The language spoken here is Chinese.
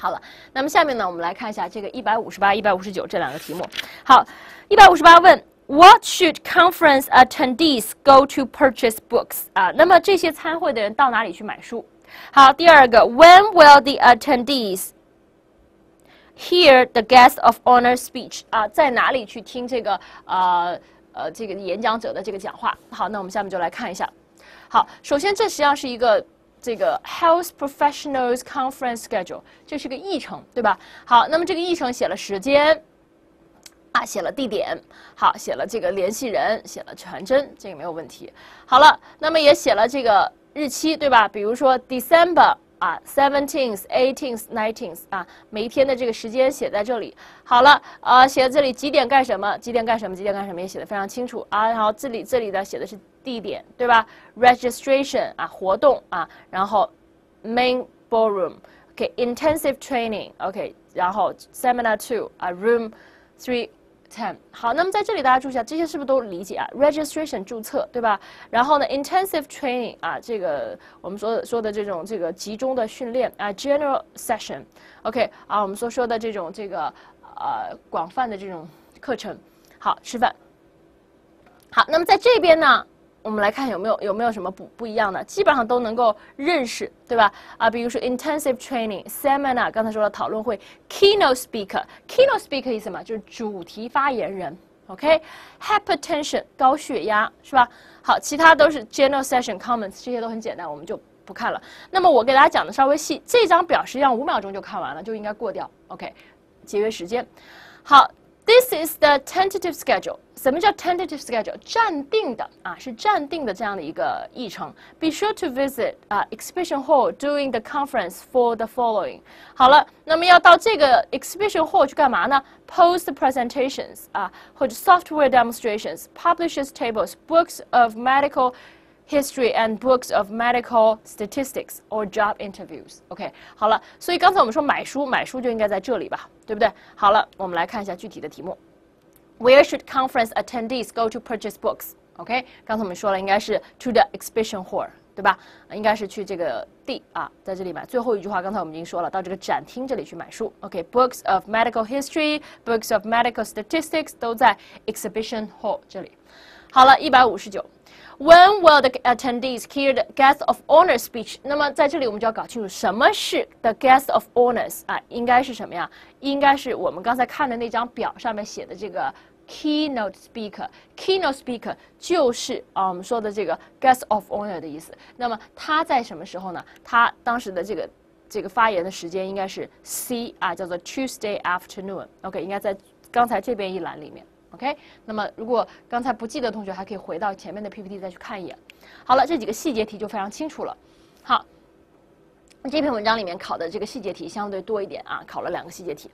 好了，那么下面呢，我们来看一下这个一百五十八、一百五十九这两个题目。好，一百五十八问，What should conference attendees go to purchase books？啊，那么这些参会的人到哪里去买书？好，第二个，When will the attendees hear the guest of honor speech？啊，在哪里去听这个呃呃这个演讲者的这个讲话？好，那我们下面就来看一下。好，首先这实际上是一个。这个 Health Professionals Conference Schedule，这是个议程，对吧？好，那么这个议程写了时间，啊，写了地点，好，写了这个联系人，写了传真，这个没有问题。好了，那么也写了这个日期，对吧？比如说 December 啊，Seventeenth、Eighteenth、Nineteenth 啊，每一天的这个时间写在这里。好了，呃，写在这里几点干什么？几点干什么？几点干什么？也写的非常清楚啊。然后这里这里的写的是。地点对吧？Registration 啊，活动啊，然后 Main ballroom，OK，Intensive training，OK，然后 Seminar two 啊，Room three ten。好，那么在这里大家注意一下，这些是不是都理解啊？Registration 注册对吧？然后呢，Intensive training 啊，这个我们说说的这种这个集中的训练啊，General session，OK 啊，我们所说的这种这个呃广泛的这种课程。好，吃饭。好，那么在这边呢？我们来看有没有有没有什么不不一样的，基本上都能够认识，对吧？啊，比如说 intensive training seminar，刚才说的讨论会，keynote speaker，keynote speaker 意思嘛，就是主题发言人，OK？hypertension 高血压是吧？好，其他都是 general session comments，这些都很简单，我们就不看了。那么我给大家讲的稍微细，这张表实际上五秒钟就看完了，就应该过掉，OK？节约时间。好。This is the tentative schedule。什么叫 tentative schedule？暂定的啊，是暂定的这样的一个议程。Be sure to visit 啊 exhibition hall during the conference for the following。好了，那么要到这个 exhibition hall 去干嘛呢？Post presentations 啊，或者 software demonstrations, publishers tables, books of medical history and books of medical statistics or job interviews. OK，好了，所以刚才我们说买书，买书就应该在这里吧，对不对？好了，我们来看一下具体的题目。Where should conference attendees go to purchase books? OK，刚才我们说了，应该是 to the exhibition hall，对吧？应该是去这个地啊，在这里买。最后一句话，刚才我们已经说了，到这个展厅这里去买书。OK，books of medical history, books of medical statistics 都在 exhibition hall 这里。好了，一百五十九。 When will the attendees hear the guest of honor speech？那么在这里我们就要搞清楚什么是 the guest of honors 啊？应该是什么呀？应该是我们刚才看的那张表上面写的这个 keynote speaker。keynote speaker 就是啊我们说的这个 guest of honor 的意思。那么他在什么时候呢？他当时的这个这个发言的时间应该是 C 啊，叫做 Tuesday afternoon。OK，应该在刚才这边一栏里面。OK，那么如果刚才不记得同学，还可以回到前面的 PPT 再去看一眼。好了，这几个细节题就非常清楚了。好，这篇文章里面考的这个细节题相对多一点啊，考了两个细节题。